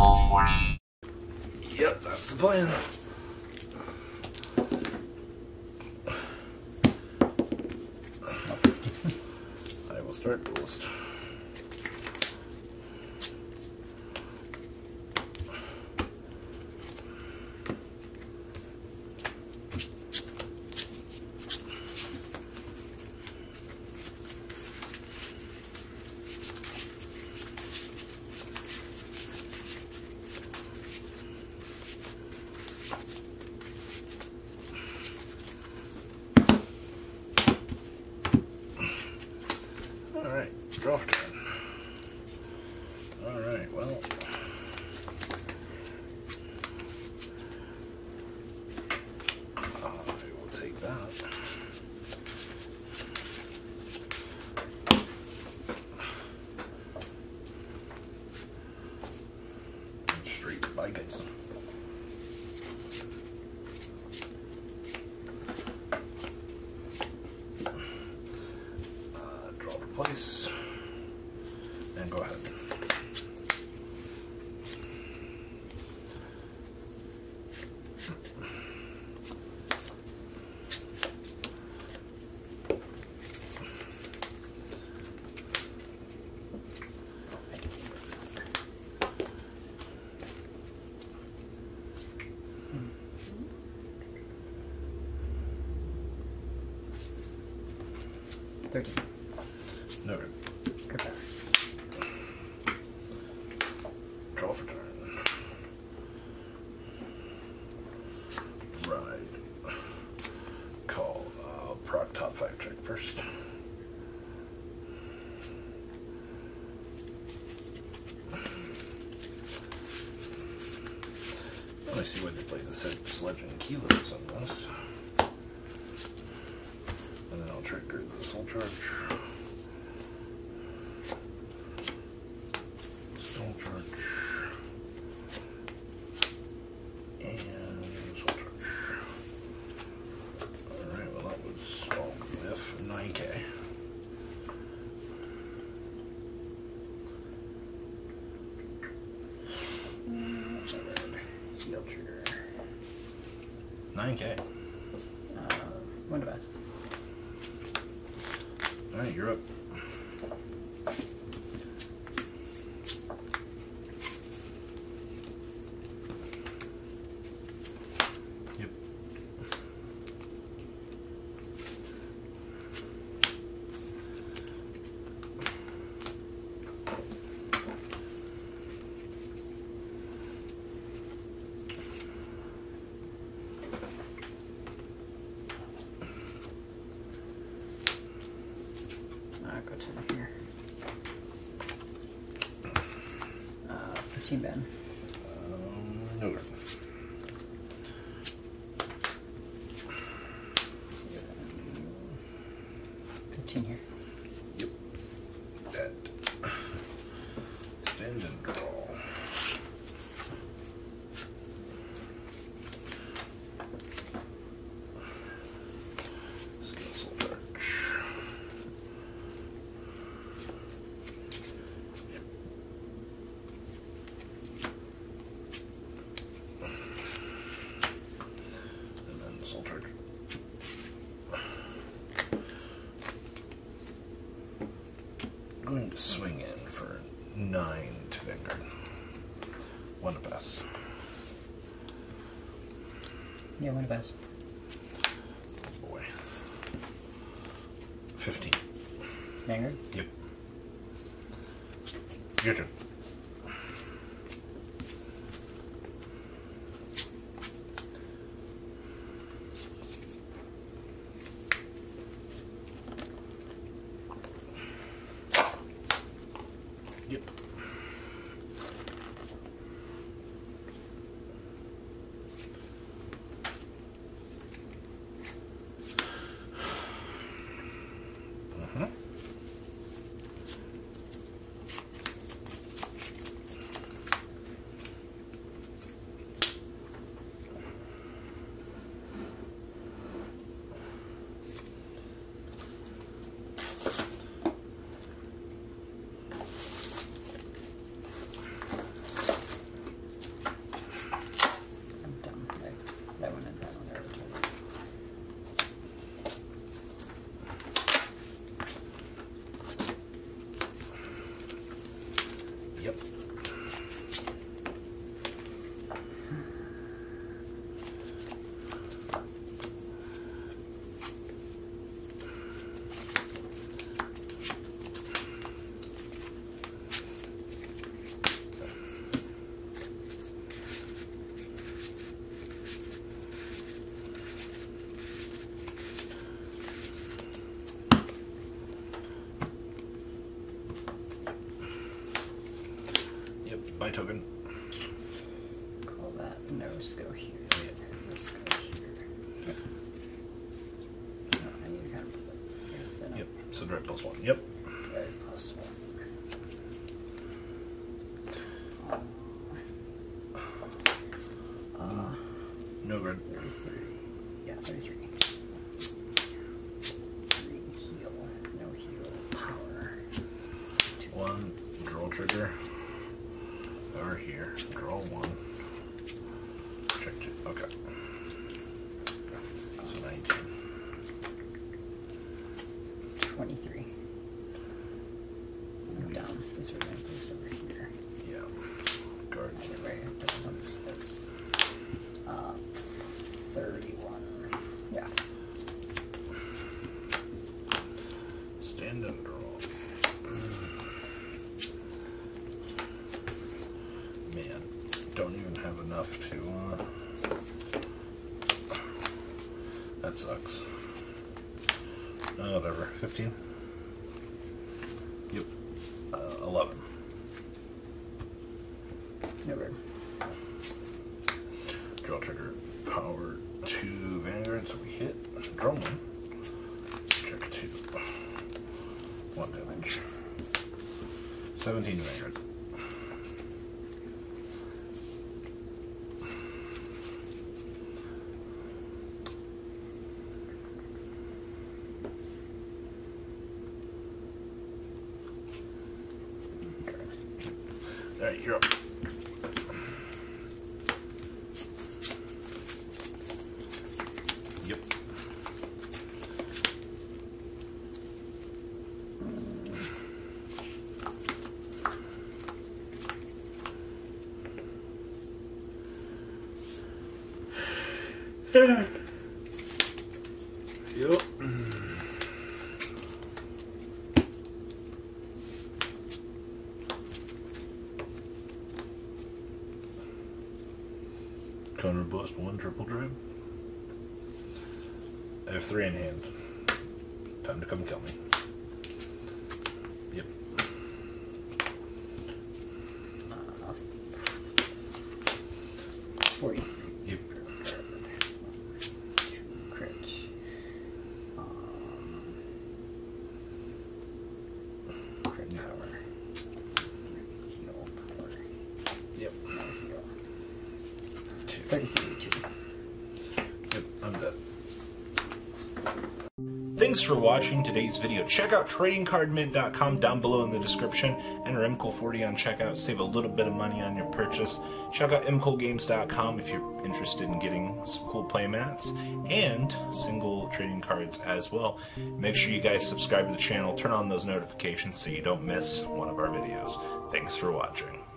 Call 40. Yep, that's the plan. I will start the Alright, 13. No. Okay. Draw for turn. Right. Call. I'll proc top five trick first. I see why they play the sledge and kilos on this. And then I'll trigger the soul charge. Soul charge. And soul charge. Alright, well that was all if 9k. Shield trigger. 9k. Uh, one best. Alright, you're up. Yep. Uh, go to here. Uh, 15 Um, no. Fifteen here. Yep. Dead. Stand and draw. Skill soul charge. And then soul charge. Going to swing in for nine to Vanguard. One to pass. Yeah, one best. Oh boy. 15. Vanguard. Yep. Your turn. that one Yep. Token. Call that. No, just go here. Let's go here. No, I need to kind of put it. Here's Yep. So direct plus one. Yep. Right, plus one. Uh, No grid. 33. Yeah, 33. Three heal. No heal. Power. Two. One. Draw trigger. Over here. Draw one. Check two. Okay. So 19. 23. Move down. These are going to place over here. Yeah. Guard. Either way, it doesn't matter. So that's uh, 31. Yeah. Stand and draw. Man, don't even have enough to. Uh, that sucks. Uh, whatever. 15? Yep. Uh, 11. No bird. Draw trigger. Power 2 Vanguard, so we hit. Draw 1. Check 2. 1 damage. 17 Vanguard. Alright, you're up. Yep. Yep. Counter blast one triple drive. I have three in hand. Time to come kill me. Yep. Uh, 43. Yep. Two crit. Um, crit power. Three heal power. Yep. No heal. Two. 33, Yep, I'm dead. Thanks for watching today's video. Check out tradingcardmint.com down below in the description. Enter mkohl40 on checkout. Save a little bit of money on your purchase. Check out mkohlgames.com if you're interested in getting some cool play mats and single trading cards as well. Make sure you guys subscribe to the channel. Turn on those notifications so you don't miss one of our videos. Thanks for watching.